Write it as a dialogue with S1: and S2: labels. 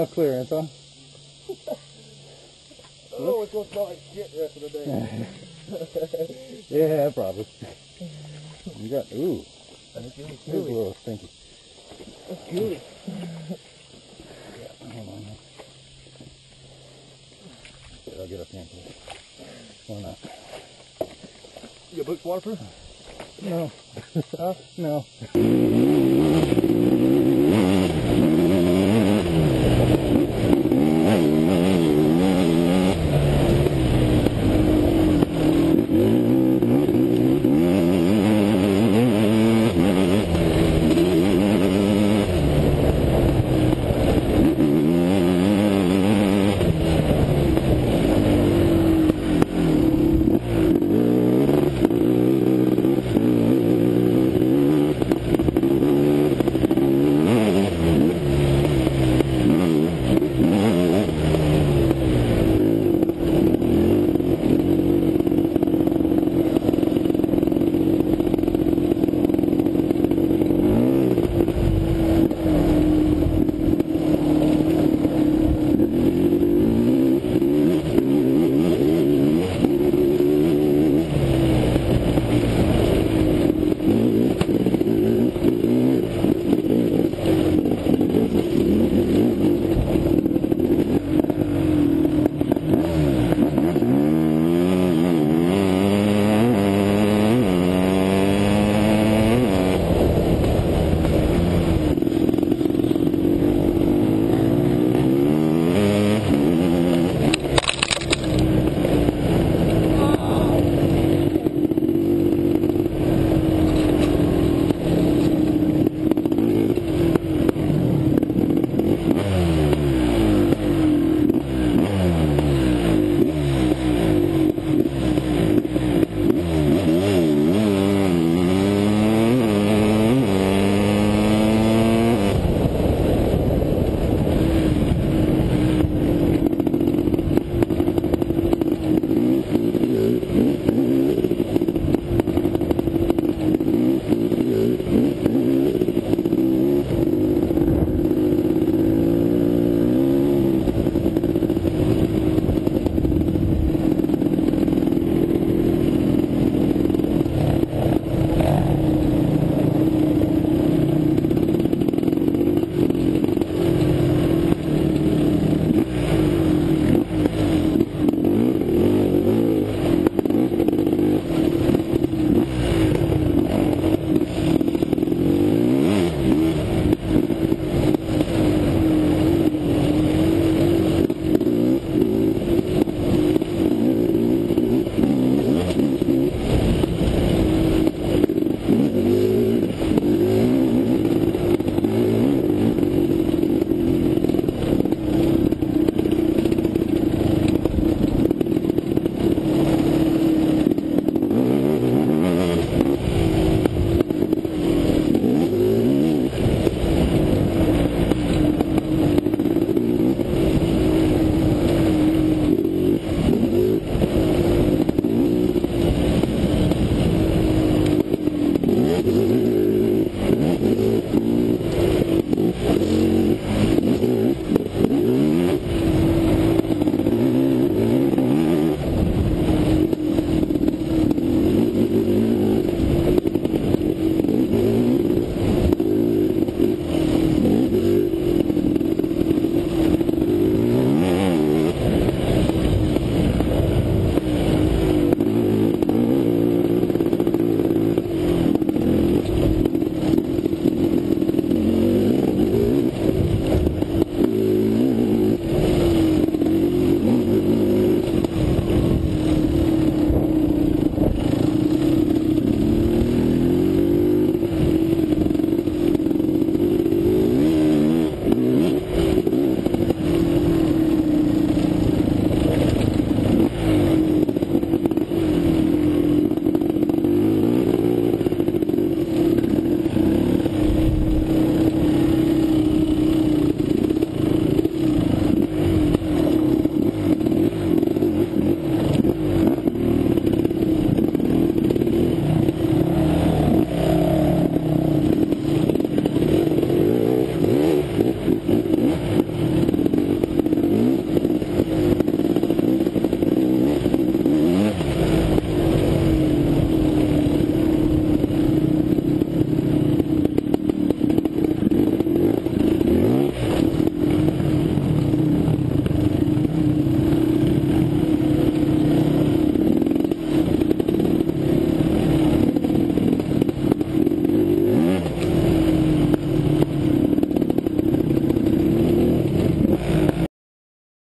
S1: enough clearance, huh?
S2: Oh, it's gonna smell like shit the rest of the day.
S1: Yeah, probably. You got ooh,
S2: That's really
S1: it's a little stinky.
S2: That's good.
S1: Hold on. Shit, I'll get up here. Why not?
S2: You got boots waterproof?
S1: No.
S2: Huh?
S1: No. Mm-hmm.